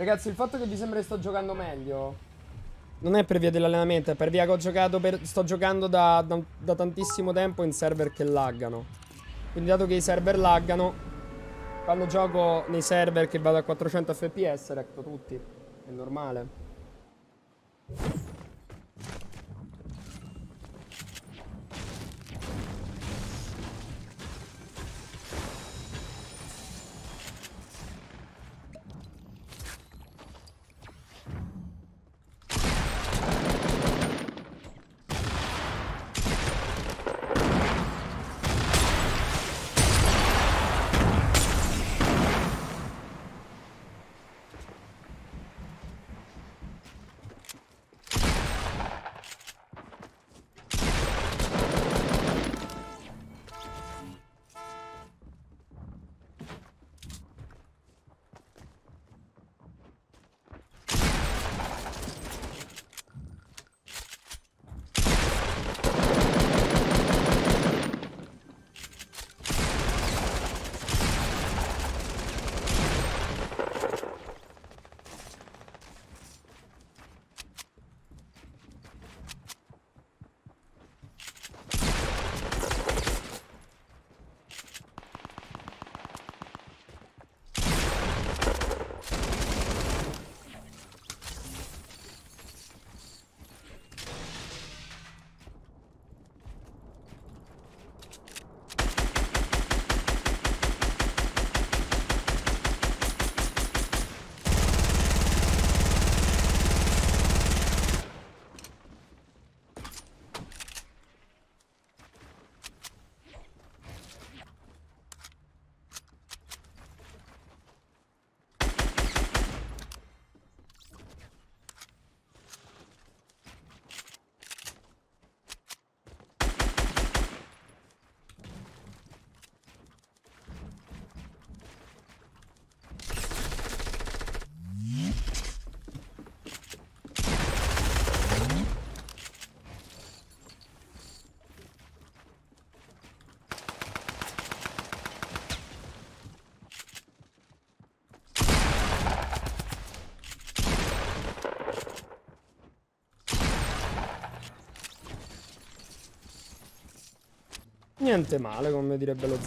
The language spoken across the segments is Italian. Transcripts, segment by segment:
Ragazzi, il fatto che vi sembra che sto giocando meglio non è per via dell'allenamento, è per via che ho giocato per... sto giocando da, da, da tantissimo tempo in server che laggano. Quindi dato che i server laggano, quando gioco nei server che vado a 400 fps, recto tutti. È normale. Niente male, come direbbe lo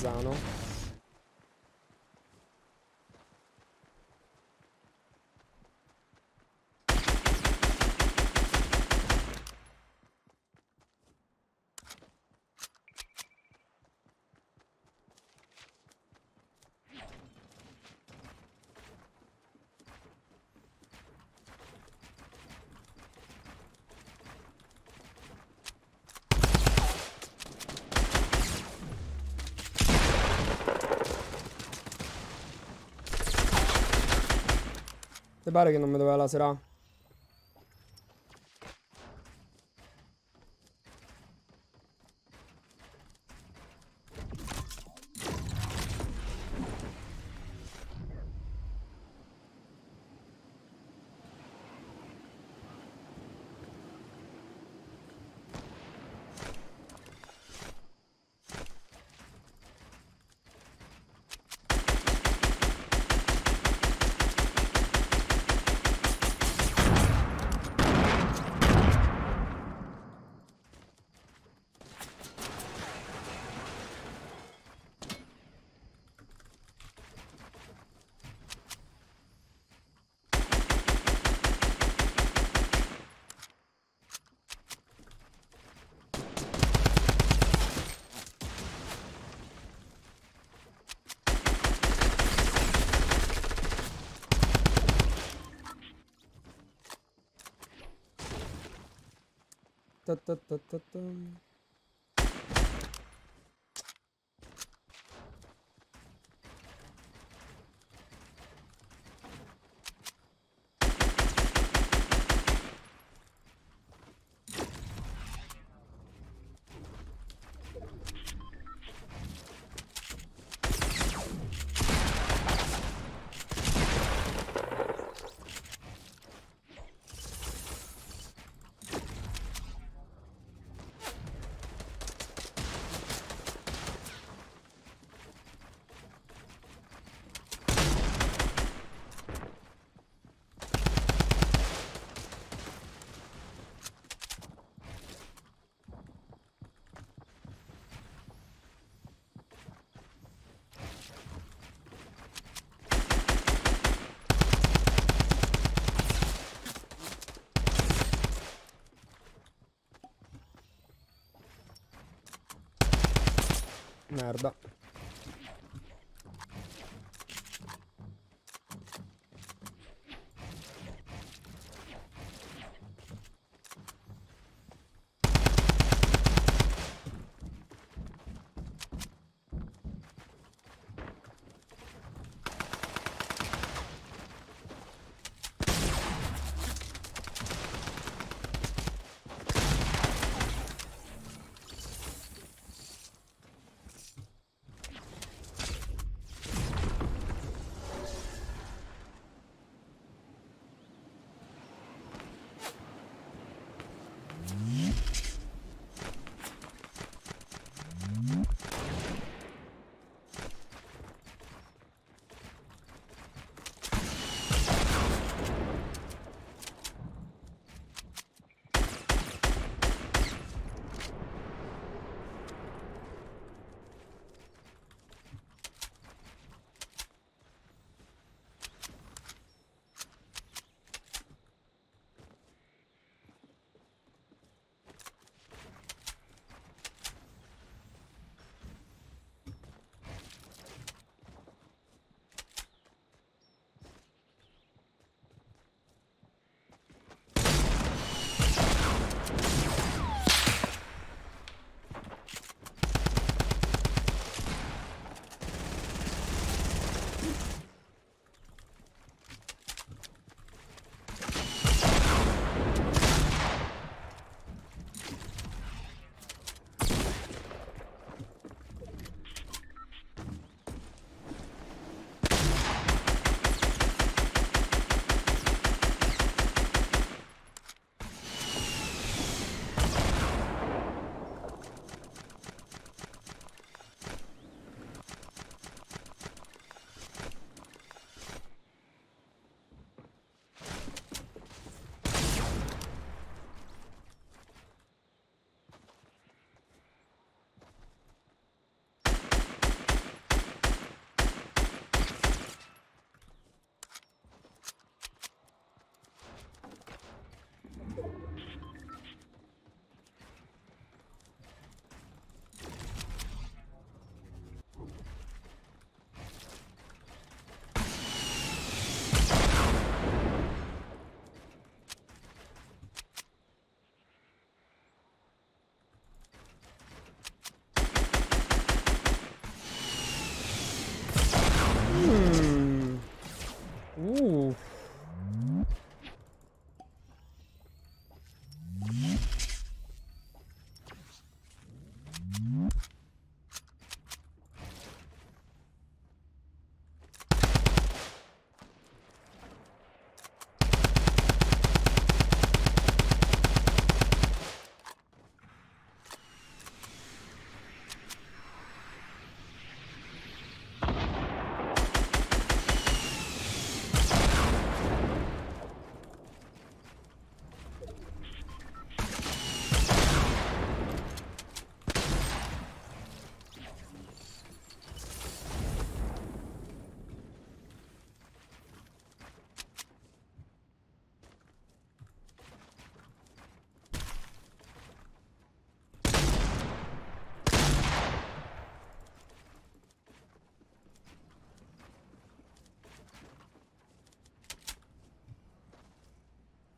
pare che non mi doveva laserare. to, to, to, Merda.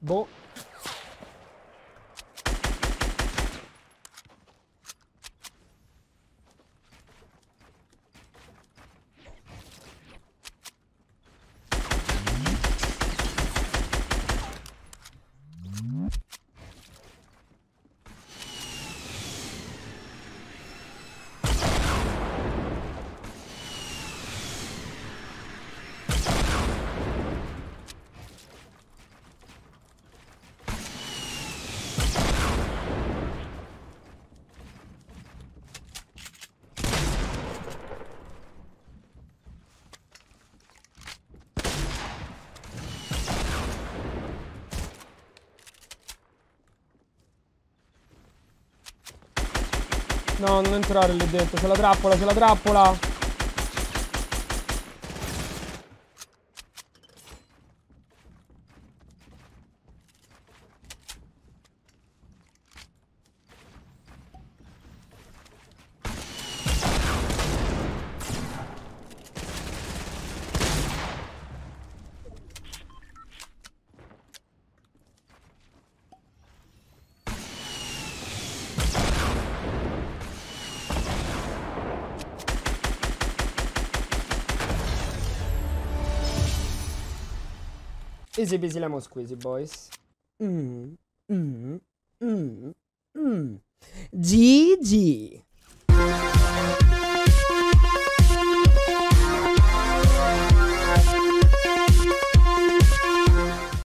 5 No, non entrare lì dentro. C'è la trappola, c'è la trappola. Easy Busy Lemon Boys. Hum, hum, hum, hum. Didi.